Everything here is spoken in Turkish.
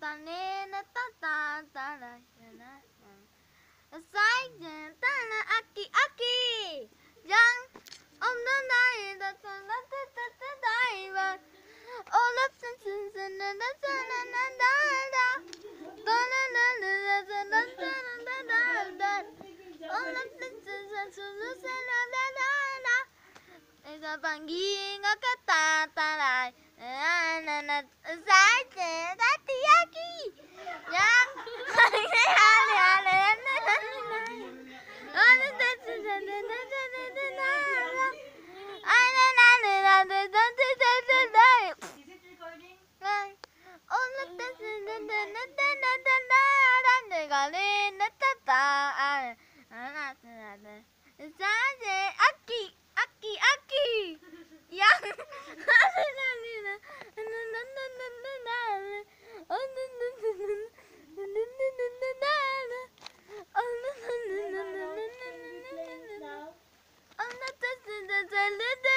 tane na ta ta ta ra na Sai ta na aki aki. Yang om na dai da ta na ta ta ta dai va All up sin sin sin na na na na na da da. Da da up sin sin sin sin sin na na na na Isa panggi nga katataray na na na Is that Hallelujah.